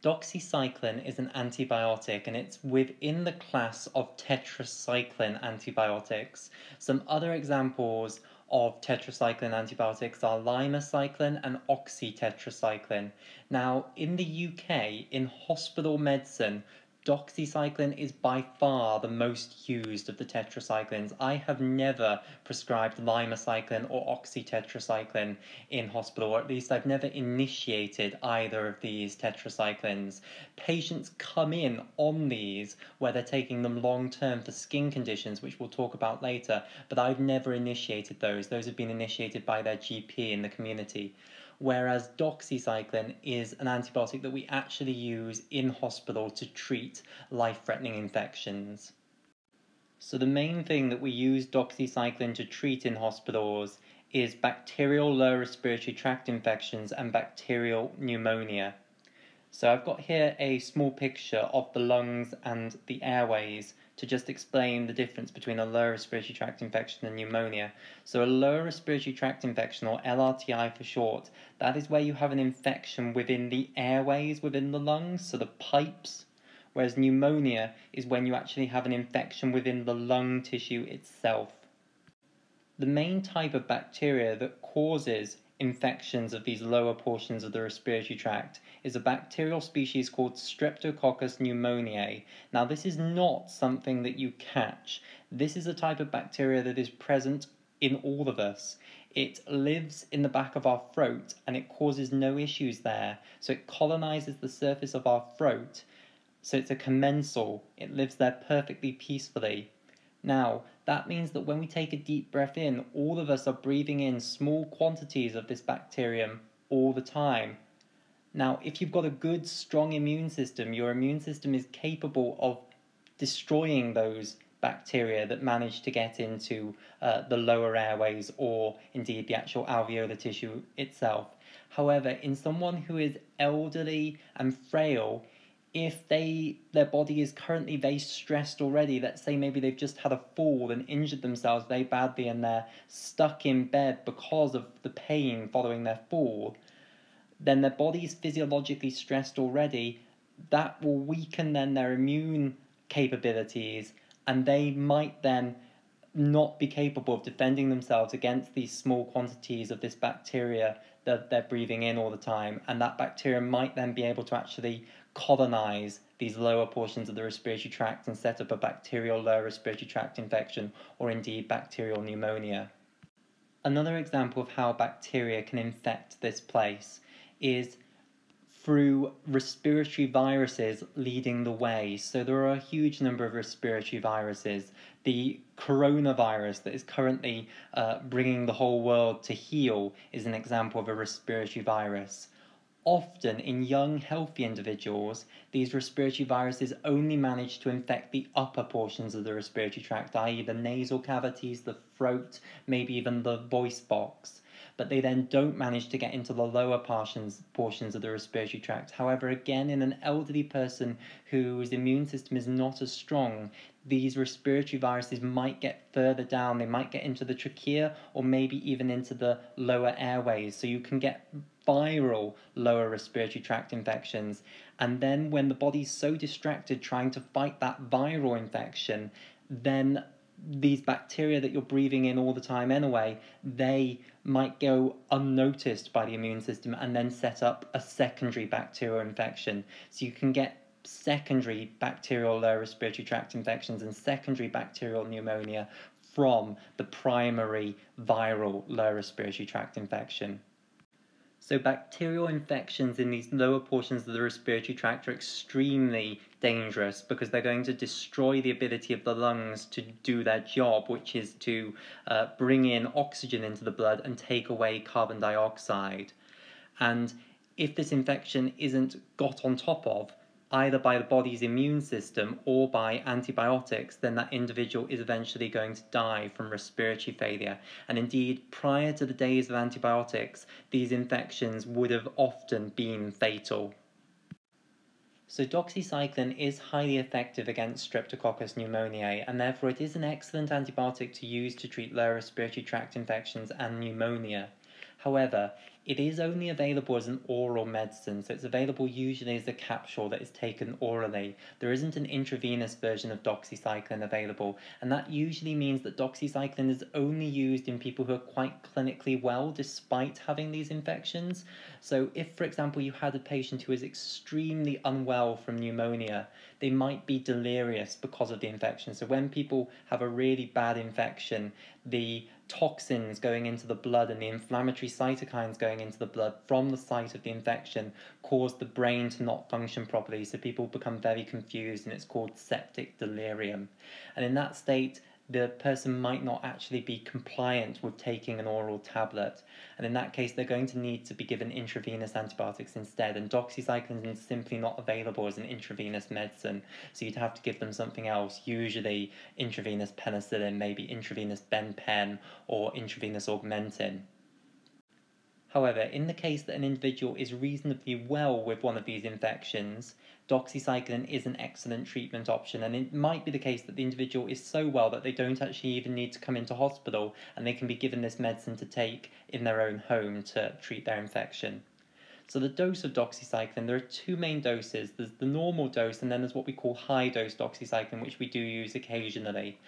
Doxycycline is an antibiotic and it's within the class of tetracycline antibiotics. Some other examples of tetracycline antibiotics are lymecycline and oxytetracycline. Now, in the UK, in hospital medicine, doxycycline is by far the most used of the tetracyclines. I have never prescribed lymecycline or oxytetracycline in hospital, or at least I've never initiated either of these tetracyclines. Patients come in on these where they're taking them long term for skin conditions, which we'll talk about later, but I've never initiated those. Those have been initiated by their GP in the community whereas doxycycline is an antibiotic that we actually use in hospital to treat life-threatening infections. So the main thing that we use doxycycline to treat in hospitals is bacterial lower respiratory tract infections and bacterial pneumonia. So I've got here a small picture of the lungs and the airways to just explain the difference between a lower respiratory tract infection and pneumonia. So a lower respiratory tract infection, or LRTI for short, that is where you have an infection within the airways within the lungs, so the pipes, whereas pneumonia is when you actually have an infection within the lung tissue itself. The main type of bacteria that causes infections of these lower portions of the respiratory tract is a bacterial species called Streptococcus pneumoniae. Now, this is not something that you catch. This is a type of bacteria that is present in all of us. It lives in the back of our throat and it causes no issues there. So it colonizes the surface of our throat. So it's a commensal. It lives there perfectly peacefully. Now, that means that when we take a deep breath in, all of us are breathing in small quantities of this bacterium all the time. Now, if you've got a good, strong immune system, your immune system is capable of destroying those bacteria that manage to get into uh, the lower airways or indeed the actual alveolar tissue itself. However, in someone who is elderly and frail, if they their body is currently very stressed already let's say maybe they've just had a fall and injured themselves very badly and they're stuck in bed because of the pain following their fall then their body is physiologically stressed already that will weaken then their immune capabilities and they might then not be capable of defending themselves against these small quantities of this bacteria that they're breathing in all the time. And that bacteria might then be able to actually colonize these lower portions of the respiratory tract and set up a bacterial lower respiratory tract infection or indeed bacterial pneumonia. Another example of how bacteria can infect this place is through respiratory viruses leading the way. So there are a huge number of respiratory viruses. The coronavirus that is currently uh, bringing the whole world to heel is an example of a respiratory virus. Often in young, healthy individuals, these respiratory viruses only manage to infect the upper portions of the respiratory tract, i.e., the nasal cavities, the throat, maybe even the voice box. But they then don't manage to get into the lower portions, portions of the respiratory tract. However, again, in an elderly person whose immune system is not as strong, these respiratory viruses might get further down. They might get into the trachea or maybe even into the lower airways. So you can get viral lower respiratory tract infections. And then when the body's so distracted trying to fight that viral infection, then these bacteria that you're breathing in all the time anyway, they might go unnoticed by the immune system and then set up a secondary bacterial infection. So you can get secondary bacterial lower respiratory tract infections and secondary bacterial pneumonia from the primary viral lower respiratory tract infection. So bacterial infections in these lower portions of the respiratory tract are extremely dangerous because they're going to destroy the ability of the lungs to do their job, which is to uh, bring in oxygen into the blood and take away carbon dioxide. And if this infection isn't got on top of, either by the body's immune system or by antibiotics, then that individual is eventually going to die from respiratory failure. And indeed, prior to the days of antibiotics, these infections would have often been fatal. So doxycycline is highly effective against Streptococcus pneumoniae and therefore it is an excellent antibiotic to use to treat lower respiratory tract infections and pneumonia. However, it is only available as an oral medicine, so it's available usually as a capsule that is taken orally. There isn't an intravenous version of doxycycline available, and that usually means that doxycycline is only used in people who are quite clinically well despite having these infections. So, if, for example, you had a patient who is extremely unwell from pneumonia, they might be delirious because of the infection. So, when people have a really bad infection, the toxins going into the blood and the inflammatory cytokines going into the blood from the site of the infection cause the brain to not function properly. So people become very confused and it's called septic delirium. And in that state, the person might not actually be compliant with taking an oral tablet. And in that case, they're going to need to be given intravenous antibiotics instead. And doxycycline is simply not available as an intravenous medicine. So you'd have to give them something else, usually intravenous penicillin, maybe intravenous benpen, or intravenous augmentin. However, in the case that an individual is reasonably well with one of these infections, doxycycline is an excellent treatment option, and it might be the case that the individual is so well that they don't actually even need to come into hospital and they can be given this medicine to take in their own home to treat their infection. So the dose of doxycycline, there are two main doses. There's the normal dose, and then there's what we call high dose doxycycline, which we do use occasionally.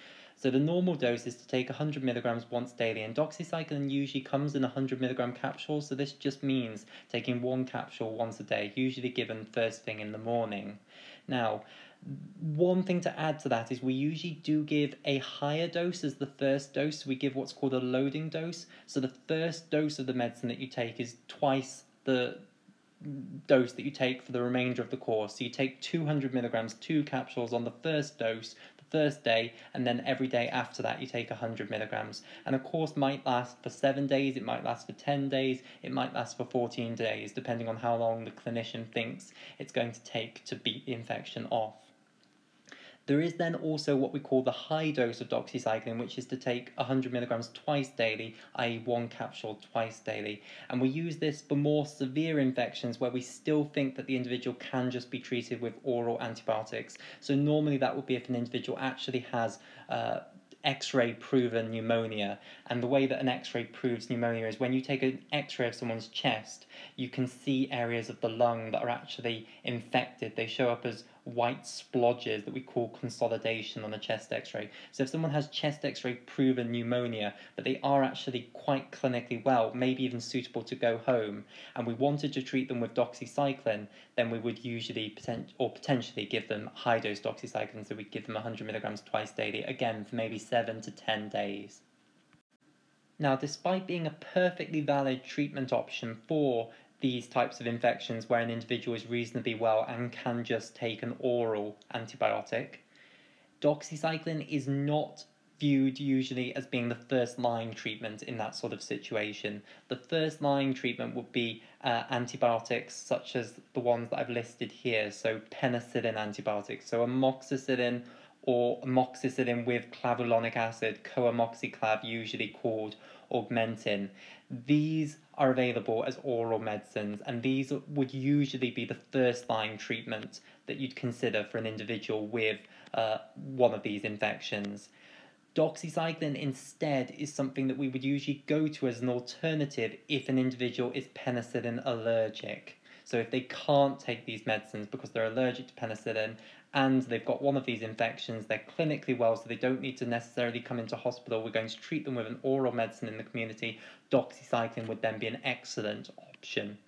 So the normal dose is to take 100 milligrams once daily, and doxycycline usually comes in 100 milligram capsules, so this just means taking one capsule once a day, usually given first thing in the morning. Now, one thing to add to that is we usually do give a higher dose as the first dose. We give what's called a loading dose. So the first dose of the medicine that you take is twice the dose that you take for the remainder of the course. So you take 200 milligrams, two capsules on the first dose, first day, and then every day after that you take 100 milligrams. And a course might last for seven days, it might last for 10 days, it might last for 14 days, depending on how long the clinician thinks it's going to take to beat the infection off. There is then also what we call the high dose of doxycycline, which is to take 100 milligrams twice daily, i.e., one capsule twice daily. And we use this for more severe infections where we still think that the individual can just be treated with oral antibiotics. So, normally that would be if an individual actually has. Uh, X-ray proven pneumonia. And the way that an X-ray proves pneumonia is when you take an X-ray of someone's chest, you can see areas of the lung that are actually infected. They show up as white splodges that we call consolidation on a chest x-ray. So if someone has chest x-ray proven pneumonia, but they are actually quite clinically well, maybe even suitable to go home, and we wanted to treat them with doxycycline, then we would usually potent- or potentially give them high dose doxycycline, so we'd give them 100 milligrams twice daily, again for maybe 7 to 10 days. Now, despite being a perfectly valid treatment option for these types of infections where an individual is reasonably well and can just take an oral antibiotic, doxycycline is not viewed usually as being the first line treatment in that sort of situation. The first line treatment would be uh, antibiotics such as the ones that I've listed here, so penicillin antibiotics, so amoxicillin or amoxicillin with clavulanic acid, coamoxiclav usually called augmentin. These are available as oral medicines, and these would usually be the first line treatment that you'd consider for an individual with uh, one of these infections. Doxycycline instead is something that we would usually go to as an alternative if an individual is penicillin allergic. So if they can't take these medicines because they're allergic to penicillin and they've got one of these infections, they're clinically well, so they don't need to necessarily come into hospital. We're going to treat them with an oral medicine in the community. Doxycycline would then be an excellent option.